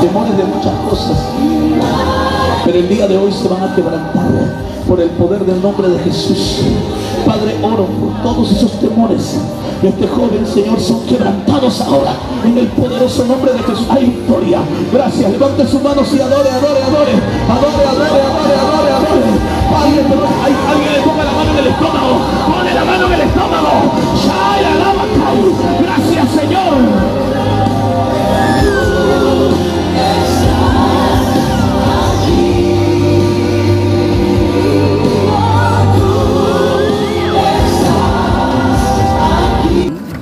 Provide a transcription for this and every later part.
Demonios de muchas cosas. Pero el día de hoy se van a quebrantar por el poder del nombre de Jesús. Padre, oro por todos esos temores de este joven, Señor, son quebrantados ahora en el poderoso nombre de Jesús. Hay victoria. Gracias. Levante sus manos y adore, adore, adore. Adore, adore, adore, adore.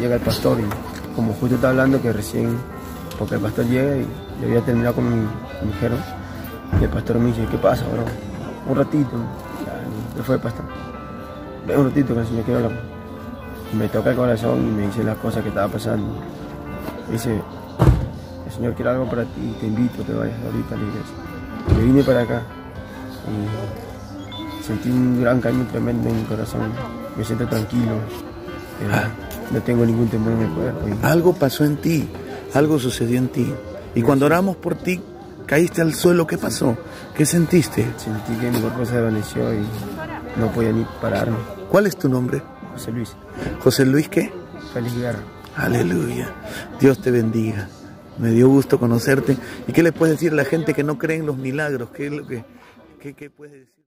Llega el pastor y como justo está hablando que recién, porque el pastor llega y yo había terminado con mi, jero, y el pastor me dice, ¿qué pasa, bro? Un ratito, ya, fue el pastor. Ven un ratito que el Señor quiere hablar. Me toca el corazón y me dice las cosas que estaba pasando. Me dice, el Señor quiere algo para ti, te invito a que vayas ahorita a la iglesia. Me vine para acá y sentí un gran cambio tremendo en mi corazón. Me siento tranquilo. eh, no tengo ningún temor en el cuerpo. y- Algo pasó en ti, algo sucedió en ti. Y cuando oramos por ti, caíste al suelo, ¿qué pasó? ¿Qué sentiste? Sentí que mi cuerpo se desvaneció y no podía ni pararme. ¿Cuál es tu nombre? José Luis, José Luis qué? feliz guerra. Aleluya. Dios te bendiga. Me dio gusto conocerte. ¿Y qué le puedes decir a la gente que no cree en los milagros? ¿Qué es lo que qué, qué puedes decir?